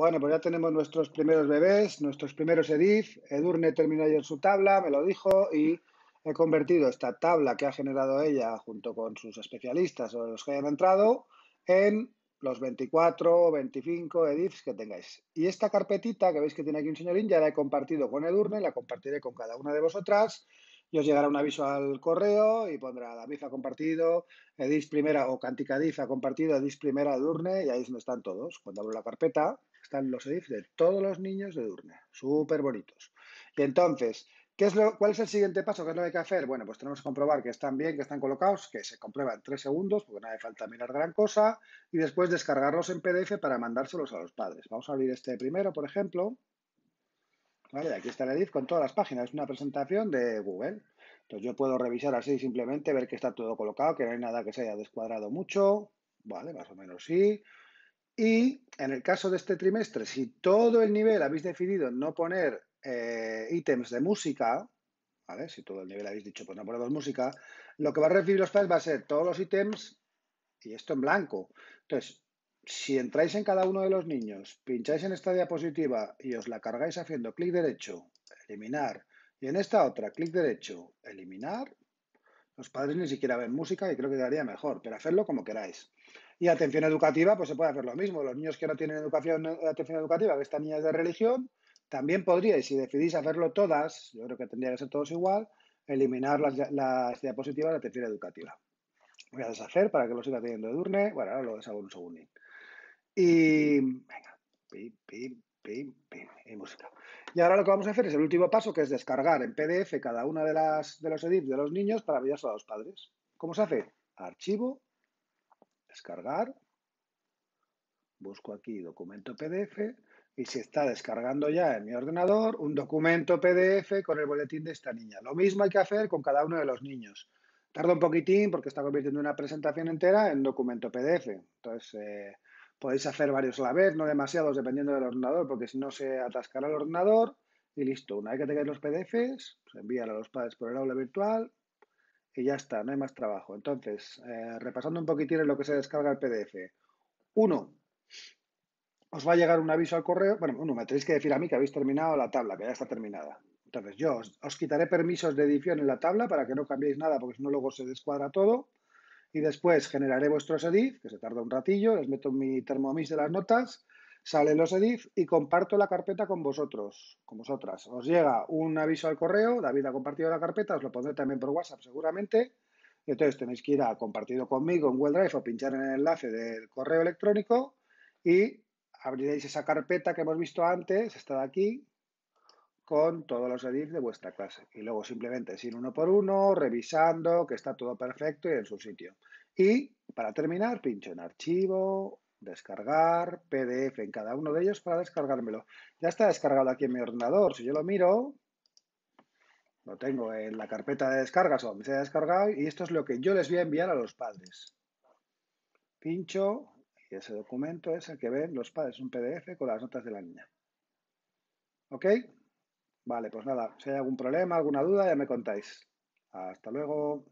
Bueno, pues ya tenemos nuestros primeros bebés, nuestros primeros EDIF. Edurne terminó ayer su tabla, me lo dijo, y he convertido esta tabla que ha generado ella junto con sus especialistas o los que hayan entrado en los 24 o 25 edifs que tengáis. Y esta carpetita que veis que tiene aquí un señorín ya la he compartido con Edurne, la compartiré con cada una de vosotras y os llegará un aviso al correo y pondrá David ha compartido, Edis primera o Canticadif ha compartido, Edis primera Edurne y ahí es donde están todos. Cuando abro la carpeta están los edifs de todos los niños de Edurne, súper bonitos. Y entonces, ¿Qué es lo, ¿Cuál es el siguiente paso? ¿Qué es lo que hay que hacer? Bueno, pues tenemos que comprobar que están bien, que están colocados, que se comprueba en tres segundos, porque no hace falta mirar gran cosa, y después descargarlos en PDF para mandárselos a los padres. Vamos a abrir este primero, por ejemplo. Vale, aquí está el edit con todas las páginas. Es una presentación de Google. Entonces yo puedo revisar así simplemente, ver que está todo colocado, que no hay nada que se haya descuadrado mucho. Vale, más o menos sí. Y en el caso de este trimestre, si todo el nivel habéis decidido no poner eh, ítems de música, ¿vale? Si todo el nivel habéis dicho, pues no ponemos música, lo que va a recibir los padres va a ser todos los ítems y esto en blanco. Entonces, si entráis en cada uno de los niños, pincháis en esta diapositiva y os la cargáis haciendo clic derecho, eliminar, y en esta otra, clic derecho, eliminar, los padres ni siquiera ven música y creo que quedaría mejor, pero hacerlo como queráis. Y atención educativa, pues se puede hacer lo mismo. Los niños que no tienen educación, atención educativa, que están niñas de religión, también podríais, si decidís hacerlo todas, yo creo que tendría que ser todos igual, eliminar las, diapositivas de atención educativa. Voy a deshacer para que lo siga teniendo Edurne. Bueno, ahora lo deshago un segundo. Y venga, pim, pim, pim, pim, y música. Y ahora lo que vamos a hacer es el último paso, que es descargar en PDF cada una de, las, de los edits de los niños para enviarse a los padres. ¿Cómo se hace? Archivo, descargar, busco aquí documento PDF y se está descargando ya en mi ordenador un documento PDF con el boletín de esta niña. Lo mismo hay que hacer con cada uno de los niños. Tarda un poquitín porque está convirtiendo una presentación entera en documento PDF. Entonces, eh, podéis hacer varios a la vez, no demasiados dependiendo del ordenador, porque si no se atascará el ordenador y listo. Una vez que tengáis los PDFs, pues envíalo a los padres por el aula virtual y ya está, no hay más trabajo. Entonces, eh, repasando un poquitín en lo que se descarga el PDF. Uno, os va a llegar un aviso al correo. Bueno, uno, me tenéis que decir a mí que habéis terminado la tabla, que ya está terminada. Entonces, yo os, quitaré permisos de edición en la tabla para que no cambiéis nada, porque si no, luego se descuadra todo. Y después generaré vuestros edif, que se tarda un ratillo, les meto mi termomix de las notas, salen los edif y comparto la carpeta con vosotros, con vosotras. Os llega un aviso al correo, David ha compartido la carpeta, os lo pondré también por WhatsApp seguramente. Y entonces tenéis que ir a compartido conmigo en Google Drive o pinchar en el enlace del correo electrónico y abriréis esa carpeta que hemos visto antes, está de aquí, con todos los edits de vuestra clase. Y luego simplemente ir uno por uno, revisando que está todo perfecto y en su sitio. Y para terminar, pincho en archivo, descargar, PDF en cada uno de ellos para descargármelo. Ya está descargado aquí en mi ordenador. Si yo lo miro, lo tengo en la carpeta de descargas o donde se ha descargado y esto es lo que yo les voy a enviar a los padres. Pincho y ese documento es el que ven los padres, un PDF con las notas de la niña. ¿Ok? Vale, pues nada, si hay algún problema, alguna duda, ya me contáis. Hasta luego.